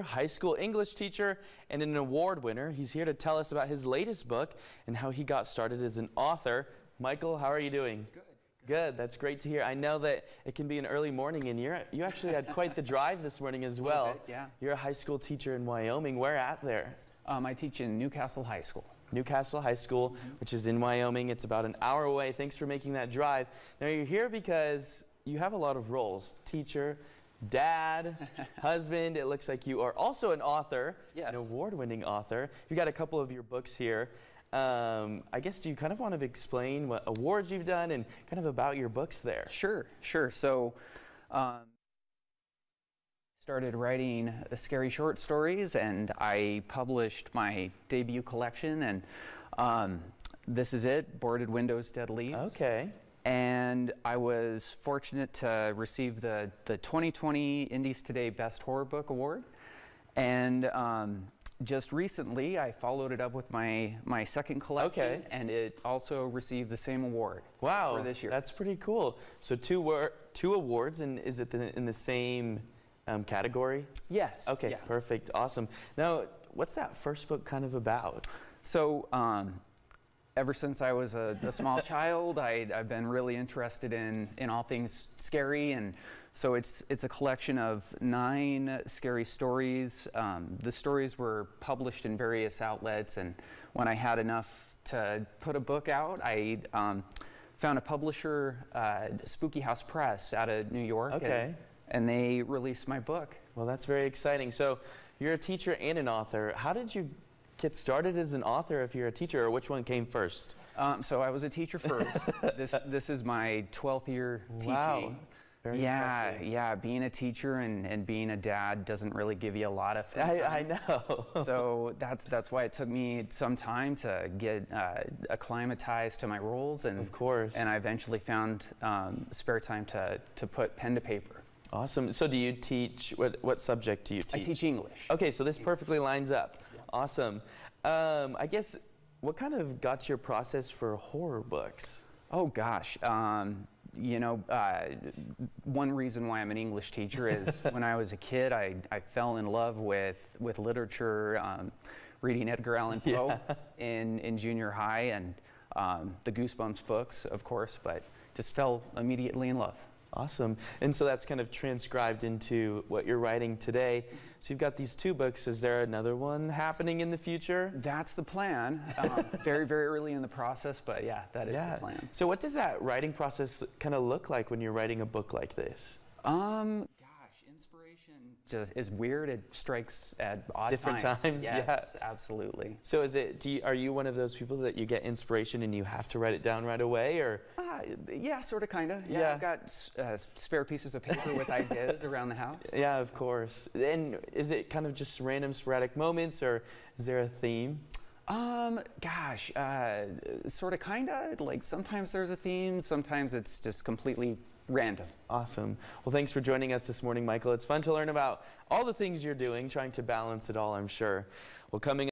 high school English teacher and an award winner. He's here to tell us about his latest book and how he got started as an author. Michael, how are you doing? Good. Good. That's great to hear. I know that it can be an early morning, and you you actually had quite the drive this morning as well. Bit, yeah. You're a high school teacher in Wyoming. Where at there? Um, I teach in Newcastle High School. Newcastle High School, mm -hmm. which is in Wyoming. It's about an hour away. Thanks for making that drive. Now you're here because you have a lot of roles: teacher, dad, husband. It looks like you are also an author, yes. an award-winning author. You've got a couple of your books here. Um, I guess do you kind of want to explain what awards you've done and kind of about your books there? Sure, sure. So, um, started writing scary short stories, and I published my debut collection, and um, this is it: Boarded Windows, Dead Leaves. Okay and I was fortunate to receive the, the 2020 Indies Today Best Horror Book Award. And um, just recently, I followed it up with my, my second collection, okay. and it also received the same award wow, for this year. That's pretty cool. So two, two awards, and is it the, in the same um, category? Yes. Okay, yeah. perfect, awesome. Now, what's that first book kind of about? So, um, ever since I was a, a small child, I, have been really interested in, in all things scary. And so it's, it's a collection of nine scary stories. Um, the stories were published in various outlets. And when I had enough to put a book out, I um, found a publisher, uh, Spooky House Press out of New York. Okay. And, and they released my book. Well, that's very exciting. So you're a teacher and an author. How did you get started as an author if you're a teacher, or which one came first? Um, so I was a teacher first. this this is my 12th year teaching. Wow. Very yeah, impressive. yeah. Being a teacher and, and being a dad doesn't really give you a lot of. I, I, know. so that's that's why it took me some time to get uh, acclimatized to my roles, and of course, and I eventually found um, spare time to to put pen to paper. Awesome. So do you teach what what subject do you teach? I teach English. Okay, so this perfectly lines up. Awesome. Um, I guess what kind of got your process for horror books? Oh gosh. Um, you know, uh, one reason why I'm an English teacher is when I was a kid, I, I fell in love with, with literature, um, reading Edgar Allan Poe yeah. in, in junior high, and um, the Goosebumps books, of course, but just fell immediately in love. Awesome. And so that's kind of transcribed into what you're writing today. So you've got these two books. Is there another one happening in the future? That's the plan. Um, very, very early in the process, but yeah, that is yeah. the plan. So what does that writing process kind of look like when you're writing a book like this? Um, gosh, inspiration just is weird. It strikes at odd different times. times yes, yeah. absolutely. So is it? You, are you one of those people that you get inspiration and you have to write it down right away, or? Uh, yeah, sort of, kind of. Yeah, yeah, I've got uh, spare pieces of paper with ideas around the house. Yeah, of course. And is it kind of just random, sporadic moments, or is there a theme? Um, gosh, uh, sort of, kind of. Like sometimes there's a theme, sometimes it's just completely random. Awesome. Well, thanks for joining us this morning, Michael. It's fun to learn about all the things you're doing, trying to balance it all, I'm sure. Well, coming